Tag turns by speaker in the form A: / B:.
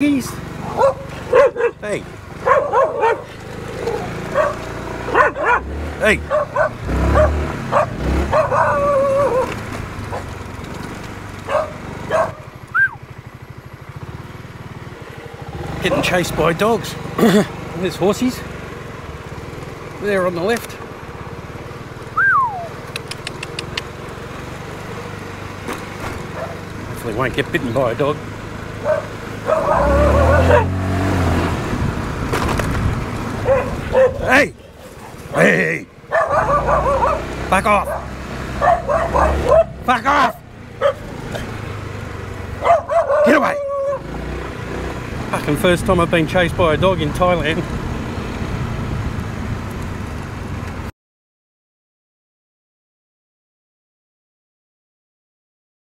A: doggies. Hey. Hey. Getting chased by dogs. There's horses. There on the left. Hopefully won't get bitten by a dog. Hey! Hey! Back off! Back off! Get away! Fucking first time I've been chased by a dog in Thailand.